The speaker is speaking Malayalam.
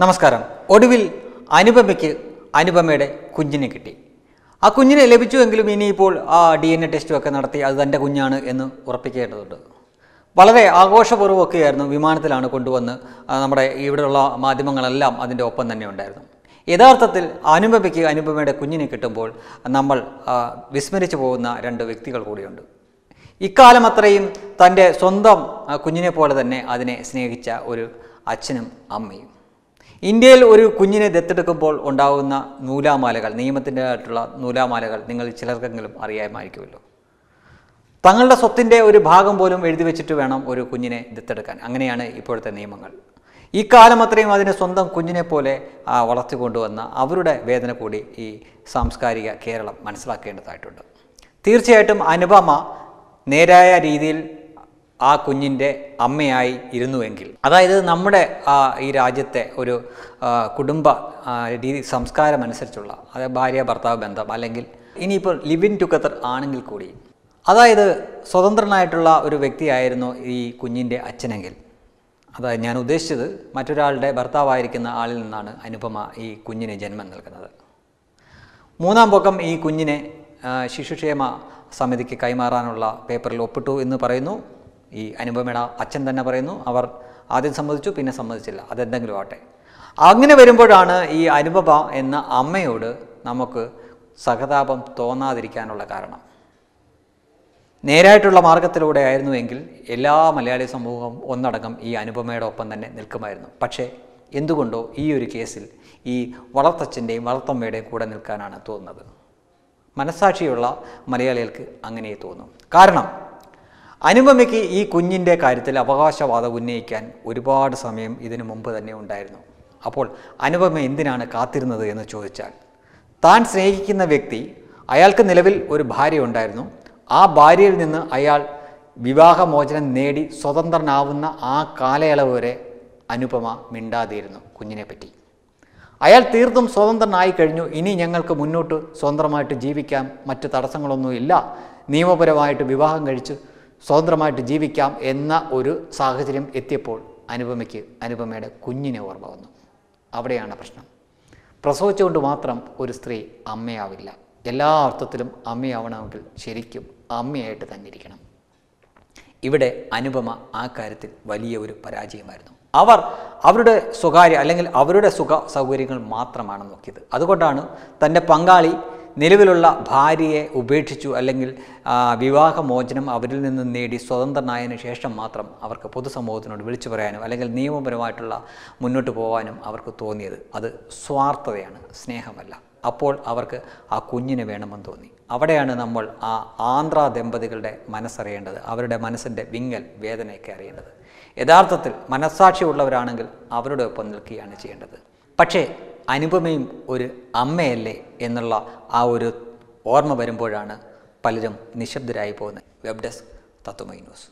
നമസ്കാരം. ഒടുവിൽ അനുപമയ്ക്ക് അനുപമയുടെ കുഞ്ഞിനെ കിട്ടി. ആ കുഞ്ഞിനെ ലഭിച്ചുവെങ്കിലും ഇനിയിപ്പോൾ ആ ഡി എൻ എ ടെസ്റ്റും ഒക്കെ നടത്തി അത് തന്റെ കുഞ്ഞാണ് എന്ന് ഉറപ്പിക്കേണ്ടതുണ്ട്. വളരെ ആഘോഷപൂർവമൊക്കെയായിരുന്നു വിമാനത്തിലാണ് കൊണ്ടുവന്ന് നമ്മുടെ ഇവിടെയുള്ള മാധ്യമങ്ങളെല്ലാം അതിന്റെ ഒപ്പം തന്നെ ഉണ്ടായിരുന്നു. യഥാർത്ഥത്തിൽ അനുപമയ്ക്ക് അനുപമയുടെ കുഞ്ഞിനെ കിട്ടുമ്പോൾ നമ്മൾ വിസ്മരിച്ചു പോകുന്ന രണ്ട് വ്യക്തികൾ കൂടിയുണ്ട്. ഇക്കാലം അത്രയും തന്റെ സ്വന്തം കുഞ്ഞിനെ പോലെ തന്നെ അതിനെ സ്നേഹിച്ച ഒരു അച്ഛനും അമ്മയും. ഇന്ത്യയിൽ ഒരു കുഞ്ഞിനെ ദത്തെടുക്കുമ്പോൾ ഉണ്ടാകുന്ന നൂലാമാലകൾ നിയമത്തിന്റെ ആയിട്ടുള്ള നൂലാമാലകൾ നിങ്ങൾ ചിലർക്കെങ്കിലും അറിയാമായിരിക്കുമല്ലോ. തങ്ങളുടെ സ്വത്തിന്റെ ഒരു ഭാഗം പോലും എഴുതി വെച്ചിട്ട് വേണം ഒരു കുഞ്ഞിനെ ദത്തെടുക്കാൻ. അങ്ങനെയാണ് ഇപ്പോഴത്തെ നിയമങ്ങൾ. ഈ കാലം അത്രയും അതിനെ സ്വന്തം കുഞ്ഞിനെ പോലെ വളർത്തിക്കൊണ്ടുവന്ന അവരുടെ വേദന കൂടി ഈ സാംസ്കാരിക കേരളം മനസ്സിലാക്കേണ്ടതായിട്ടുണ്ട്. തീർച്ചയായിട്ടും അനുപമ നേരായ രീതിയിൽ ആ കുഞ്ഞിന്റെ അമ്മയായി ഇരുന്നുവെങ്കിൽ. അതായത് നമ്മുടെ ഈ രാജ്യത്തെ ഒരു കുടുംബ രീതി സംസ്കാരം അനുസരിച്ചുള്ള അതായത് ഭാര്യ ഭർത്താവ് ബന്ധം അല്ലെങ്കിൽ ഇനിയിപ്പോൾ ലിവ് ഇൻ ടുഗദർ ആണെങ്കിൽ കൂടി. അതായത് സ്വതന്ത്രനായിട്ടുള്ള ഒരു വ്യക്തിയായിരുന്നു ഈ കുഞ്ഞിന്റെ അച്ഛനെങ്കിൽ. അതായത് ഞാൻ ഉദ്ദേശിച്ചത് മറ്റൊരാളുടെ ഭർത്താവായിരിക്കുന്ന ആളിൽ നിന്നാണ് അനുപമ ഈ കുഞ്ഞിന് ജന്മം നൽകുന്നത്. മൂന്നാം പൊക്കം ഈ കുഞ്ഞിനെ ശിശുക്ഷേമ സമിതിക്ക് കൈമാറാനുള്ള പേപ്പറിൽ ഒപ്പിട്ടു എന്ന് പറയുന്നു. ഈ അനുപമയുടെ അച്ഛൻ തന്നെ പറയുന്നു അവർ ആദ്യം സമ്മതിച്ചു പിന്നെ സമ്മതിച്ചില്ല. അതെന്തെങ്കിലും ആട്ടെ അങ്ങനെ വരുമ്പോഴാണ് ഈ അനുപമ എന്ന അമ്മയോട് നമുക്ക് സഹതാപം തോന്നാതിരിക്കാനുള്ള കാരണം. നേരായിട്ടുള്ള മാർഗത്തിലൂടെ ആയിരുന്നുവെങ്കിൽ എല്ലാ മലയാളി സമൂഹം ഒന്നടങ്കം ഈ അനുപമയുടെ ഒപ്പം തന്നെ നിൽക്കുമായിരുന്നു. പക്ഷേ എന്തുകൊണ്ടോ ഈ ഒരു കേസിൽ ഈ വളർത്തച്ഛന്റെയും വളർത്തമ്മയുടെയും കൂടെ നിൽക്കാനാണ് തോന്നുന്നത്. മനസാക്ഷിയുള്ള മലയാളികൾക്ക് അങ്ങനെ തോന്നും. കാരണം അനുപമയ്ക്ക് ഈ കുഞ്ഞിന്റെ കാര്യത്തിൽ അവകാശവാദം ഉന്നയിക്കാൻ ഒരുപാട് സമയം ഇതിനു മുമ്പ് തന്നെ ഉണ്ടായിരുന്നു. അപ്പോൾ അനുപമ എന്തിനാണ് കാത്തിരുന്നത് എന്ന് ചോദിച്ചാൽ താൻ സ്നേഹിക്കുന്ന വ്യക്തി അയാൾക്ക് നിലവിൽ ഒരു ഭാര്യ ഉണ്ടായിരുന്നു. ആ ഭാര്യയിൽ നിന്ന് അയാൾ വിവാഹമോചനം നേടി സ്വതന്ത്രനാവുന്ന ആ കാലയളവ് വരെ അനുപമ മിണ്ടാതിരുന്നു കുഞ്ഞിനെ പറ്റി അയാൾ തീർത്തും സ്വതന്ത്രനായി കഴിഞ്ഞു. ഇനി ഞങ്ങൾക്ക് മുന്നോട്ട് സ്വതന്ത്രമായിട്ട് ജീവിക്കാം മറ്റ് തടസ്സങ്ങളൊന്നുമില്ല. നിയമപരമായിട്ട് വിവാഹം കഴിച്ച് സ്വതന്ത്രമായിട്ട് ജീവിക്കാം എന്ന ഒരു സാഹചര്യം എത്തിയപ്പോൾ അനുപമയ്ക്ക് അനുപമയുടെ കുഞ്ഞിനെ ഓർമ്മ വന്നു. അവിടെയാണ് പ്രശ്നം. പ്രസവിച്ചുകൊണ്ട് മാത്രം ഒരു സ്ത്രീ അമ്മയാവില്ല. എല്ലാ അർത്ഥത്തിലും അമ്മയാവണമെങ്കിൽ ശരിക്കും അമ്മയായിട്ട് തന്നെ ഇരിക്കണം ഇവിടെ അനുപമ ആ കാര്യത്തിൽ വലിയ ഒരു പരാജയമായിരുന്നു. അവർ അവരുടെ സ്വകാര്യ അല്ലെങ്കിൽ അവരുടെ സുഖ സൗകര്യങ്ങൾ മാത്രമാണ് നോക്കിയത്. അതുകൊണ്ടാണ് തന്റെ പങ്കാളി നിലവിലുള്ള ഭാര്യയെ ഉപേക്ഷിച്ചു അല്ലെങ്കിൽ വിവാഹമോചനം അവരിൽ നിന്ന് നേടി സ്വതന്ത്രനായതിനു ശേഷം മാത്രം അവർക്ക് പൊതുസമൂഹത്തിനോട് വിളിച്ചു പറയാനും അല്ലെങ്കിൽ നിയമപരമായിട്ടുള്ള മുന്നോട്ട് പോകാനും അവർക്ക് തോന്നിയത്. അത് സ്വാർത്ഥതയാണ് സ്നേഹമല്ല. അപ്പോൾ അവർക്ക് ആ കുഞ്ഞിനെ വേണമെന്ന് തോന്നി. അവിടെയാണ് നമ്മൾ ആ ആന്ധ്ര ദമ്പതികളുടെ മനസ്സറിയേണ്ടത്. അവരുടെ മനസ്സിന്റെ വിങ്ങൽ വേദനയൊക്കെ അറിയേണ്ടത്. യഥാർത്ഥത്തിൽ മനസ്സാക്ഷിയുള്ളവരാണെങ്കിൽ അവരുടെ ഒപ്പം നിൽക്കുകയാണ് ചെയ്യേണ്ടത്. പക്ഷേ അനുപമയും ഒരു അമ്മയല്ലേ എന്നുള്ള ആ ഒരു ഓർമ്മ വരുമ്പോഴാണ് പലരും നിശബ്ദരായി പോകുന്നത്. വെബ് ഡെസ്ക് തത്വമൈ ന്യൂസ്